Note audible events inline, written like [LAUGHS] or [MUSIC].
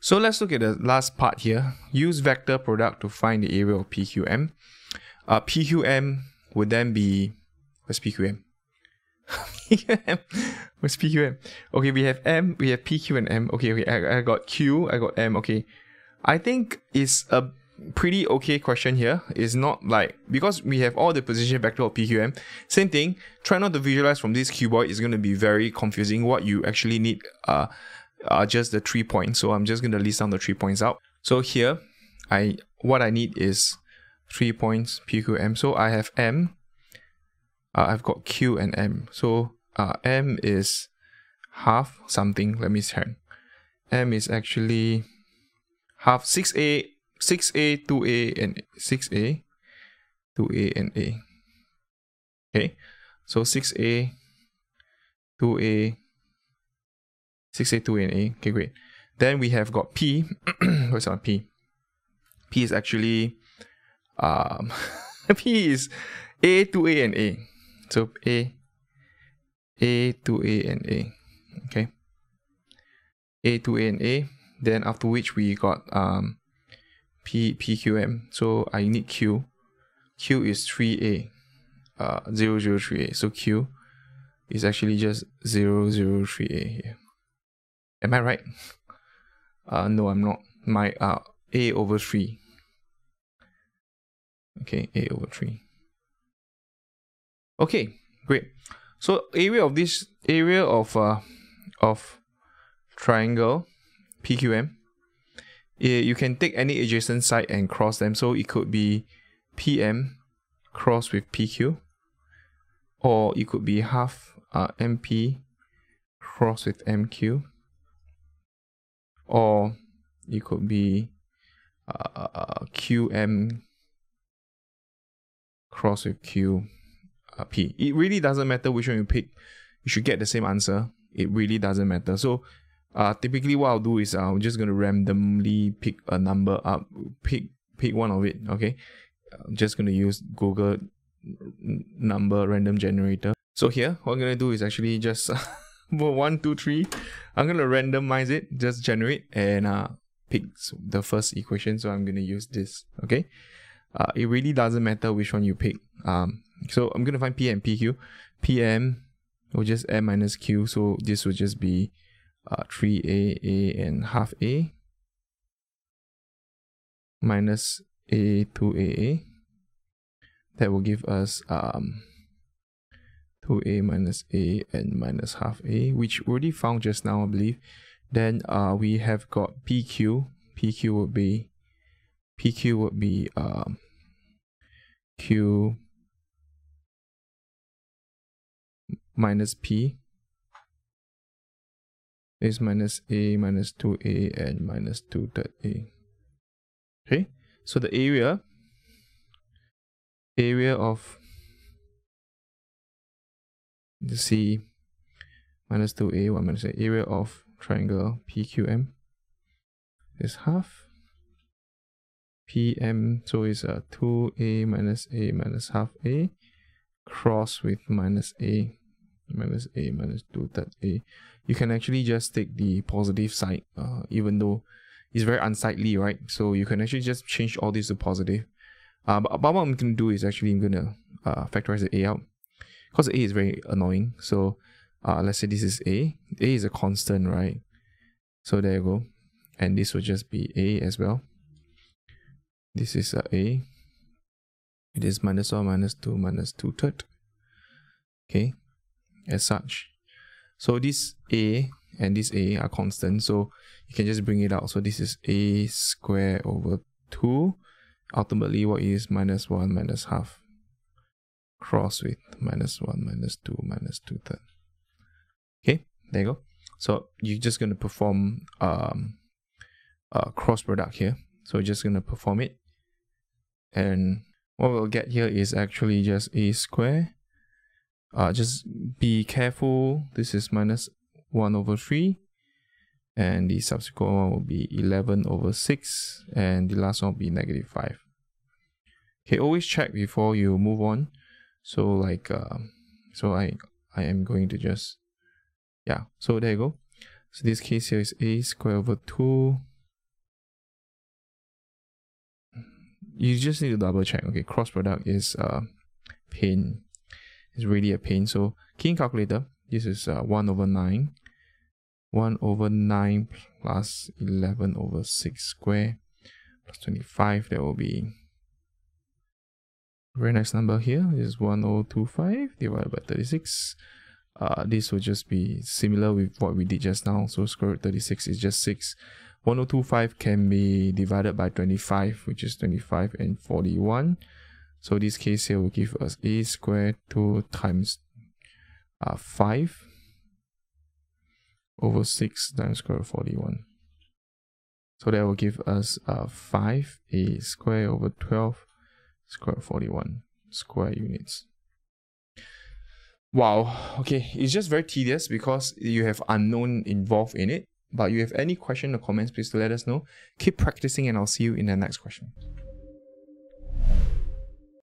So let's look at the last part here. Use vector product to find the area of PQM. Uh, PQM would then be, what's PQM? [LAUGHS] PQM, what's PQM? Okay, we have M, we have PQ and M. Okay, okay, I, I got Q, I got M. Okay, I think it's a pretty okay question here. It's not like, because we have all the position vector of PQM, same thing, try not to visualize from this cuboid, it's going to be very confusing. What you actually need uh, are just the three points. So I'm just going to list down the three points out. So here, I what I need is three points PQM. So I have M, uh, I've got Q and M. So uh, M is half something. Let me check. M is actually half 6A, 6A, 2A, and 6A, 2A, and A. Okay, so 6A, 2A, 6A, 2A, and A. Okay, great. Then we have got P. [CLEARS THROAT] What's our P? P is actually um [LAUGHS] P is A, 2A, and A. So A, A, 2A, and A. Okay. A, 2A, and A then after which we got um, P, PQM. So I need Q. Q is 3A, uh, 003A. So Q is actually just 003A here. Am I right? [LAUGHS] Uh, no, I'm not. My uh, A over 3. Okay, A over 3. Okay, great. So area of this area of uh, of triangle PQM, you can take any adjacent side and cross them. So it could be PM cross with PQ, or it could be half uh, MP cross with MQ, or it could be uh, QM cross with QP. Uh, it really doesn't matter which one you pick. You should get the same answer. It really doesn't matter. So uh, typically what I'll do is uh, I'm just going to randomly pick a number up, pick, pick one of it, okay? I'm just going to use Google number random generator. So here, what I'm going to do is actually just [LAUGHS] [LAUGHS] one, two, three. I'm to randomize it, just generate and uh, pick the first equation. So I'm to use this, okay? Uh, it really doesn't matter which one you pick. Um, so I'm to find P and PQ. PM will just M minus Q. So this will just be uh, 3a, a, and half a minus a to a. That will give us um, 2a minus a and minus half a, which we already found just now, I believe. Then uh, we have got pq. pq would be pq would be um, q minus p is minus a minus 2a and minus 2 third a. Okay, so the area, area of the C minus 2a, 1 minus a, area of triangle PQM is half. PM, so it's a 2a minus a minus half a cross with minus a minus a minus 2 third a you can actually just take the positive side, uh, even though it's very unsightly, right? So you can actually just change all this to positive. Uh, but, but what I'm going to do is actually I'm going to uh, factorize the a out because a is very annoying. So uh, let's say this is a. a is a constant, right? So there you go. And this will just be a as well. This is a a. It is minus 1, minus 2, minus 2 third. Okay, as such. So this a and this a are constant, so you can just bring it out. So this is a square over 2. Ultimately, what is minus 1 minus half? Cross with minus 1 minus 2 minus 2 third. Okay, there you go. So you're just going to perform um, a cross product here. So we're just going to perform it. And what we'll get here is actually just a square uh, just be careful. This is minus 1 over 3. And the subsequent one will be 11 over 6. And the last one will be negative 5. Okay, always check before you move on so like uh, so i i am going to just yeah. So there you go. So this case here is a square over 2 you just need to double check. Okay cross product is uh pain. It's really a pain. So keying calculator this is uh, 1 over 9 1 over 9 plus 11 over 6 square plus 25 that will be very nice number here is 1025 divided by 36. Uh, this will just be similar with what we did just now. So square root 36 is just 6. 1025 can be divided by 25, which is 25 and 41. So this case here will give us a squared 2 times uh, 5 over 6 times square root 41. So that will give us uh, 5 a square over 12 square 41 square units. Wow, okay, it's just very tedious because you have unknown involved in it. But you have any question or comments, please let us know. Keep practicing and I'll see you in the next question.